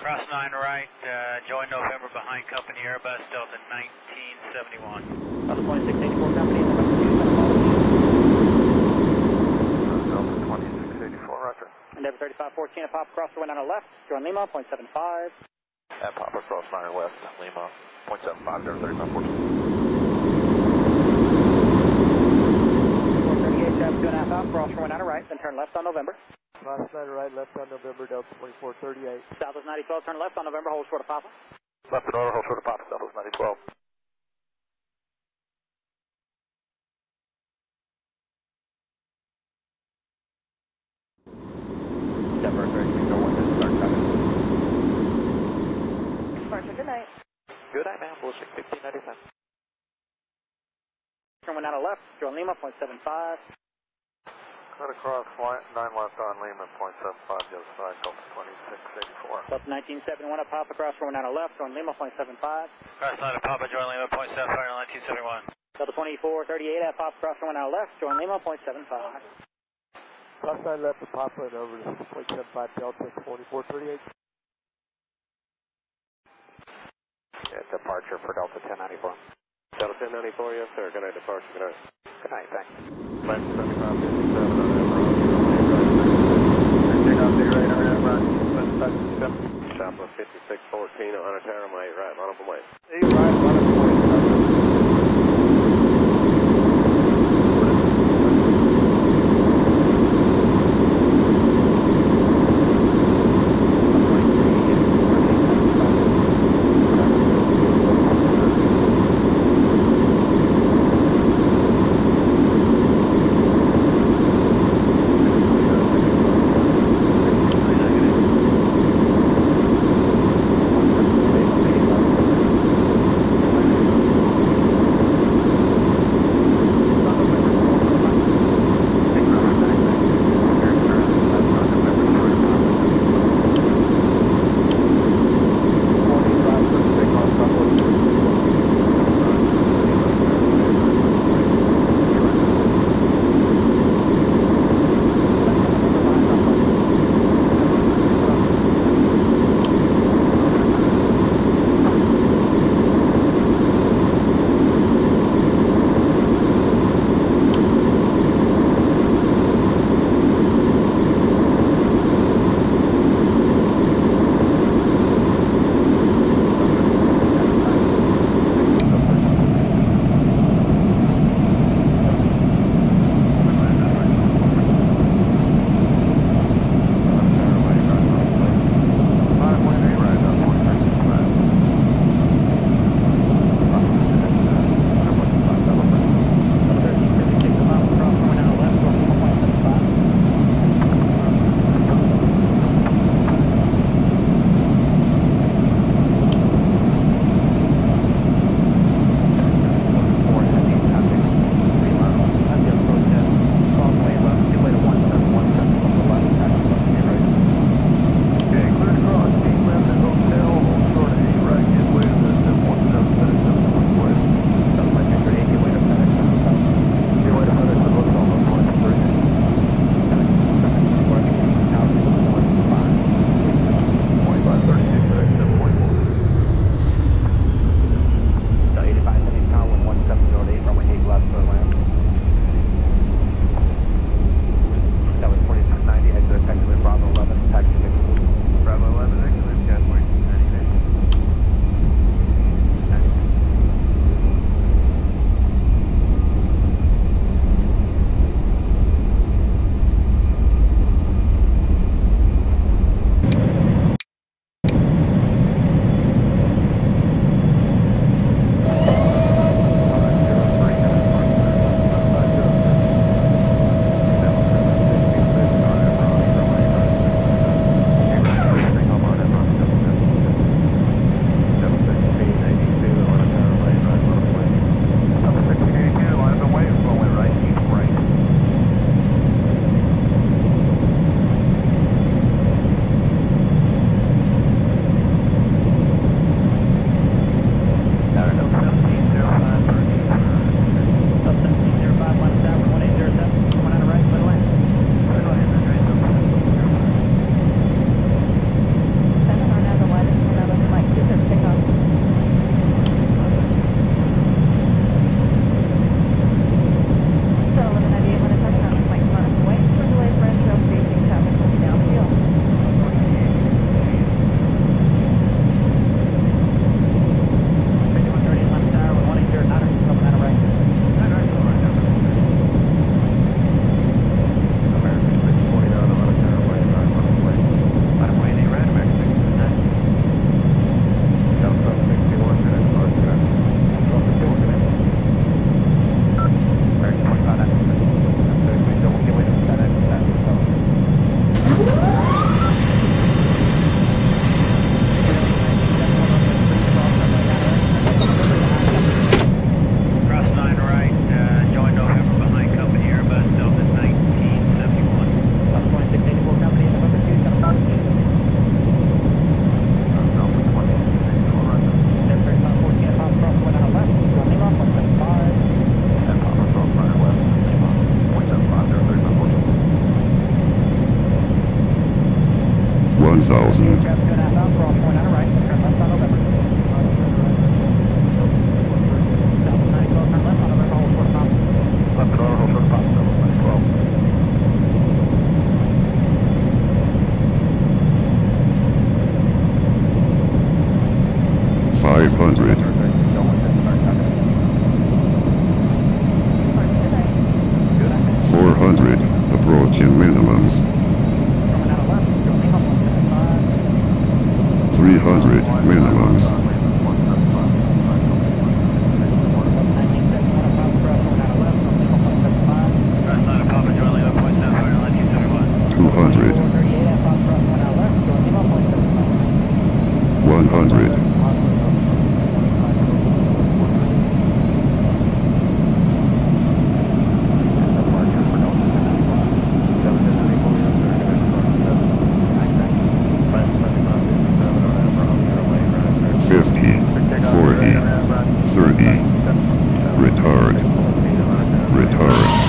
Cross 9 right, uh, join November behind company Airbus Delta 1971. Delta 2684 company, November 2, gonna follow you. Delta 2684, roger. Endeavor 3514 at Papa Cross runway 9 left, join Lima, 0.75. At Papa Cross 9 West, Lima, 0.75, 3514. 438, traffic 2 and a half out, cross runway 9 right, then turn left on November. Cross 9 right, left on November, Delta 2438. Southwest 9012, turn left on November, hold short of Papa. Left and order, hold short of Papa, Southwest 9012. Denver 3601, this is start coming. Departure, good night. Good night, ma'am. Bullshit 1597. Runway 9 left, join Lima, 0.75. Cut across, flight 9 left on Lima, 0.75, the other side, Delta 2684. Delta 1971 at Papa Cross runway 9 left, join Lima, 0.75. Cross 9 at Papa, join Lima 0.75, 1971. Delta 2438 at Papa Cross runway 9 left, join Lima, 0.75. Cross 9 left to Papa and over to 0.75 Delta 2438. Yeah, departure for Delta 1094. Delta 1094, yes sir. Good night, departure. Good night. Good night, thanks. Left 7557 on 6614 on a Terramite, right, on a a. guys. Five hundred. Four hundred, approaching minimums. 300, minimums, 30. Retard. Retard.